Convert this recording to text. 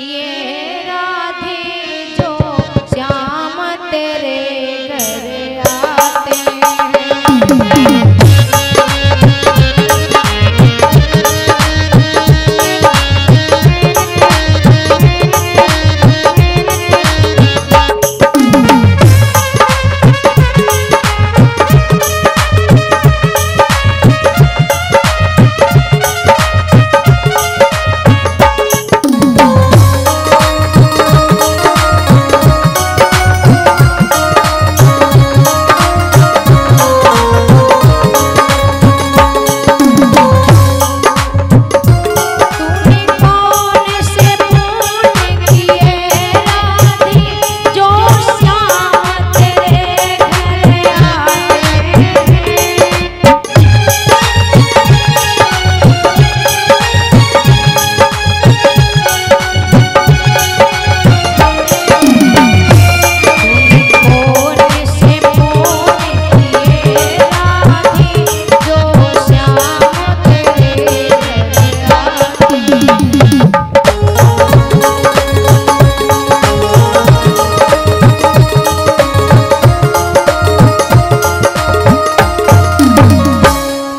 yeah.